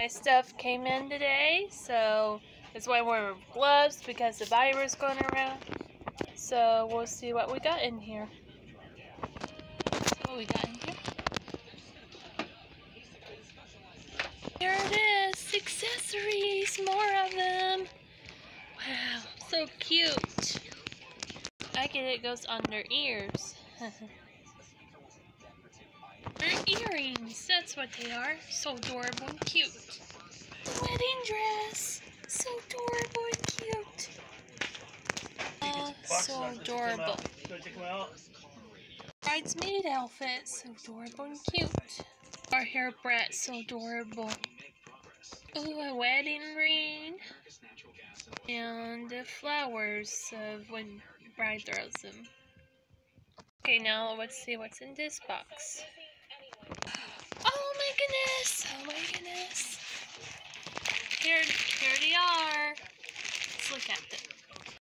my stuff came in today, so that's why I'm wearing gloves because the virus going around. So we'll see what we got in here. What we got in here? Here it is, accessories, more of them. Wow, so cute. I get it goes under ears. They're earrings, that's what they are. So adorable and cute. Wedding dress, so adorable and cute. Oh, so adorable. Bridesmaid outfit, so adorable and cute. Our hair brat, so adorable. Ooh, a wedding ring. And the flowers of when bride throws them. Okay, now let's see what's in this box. Here, here they are.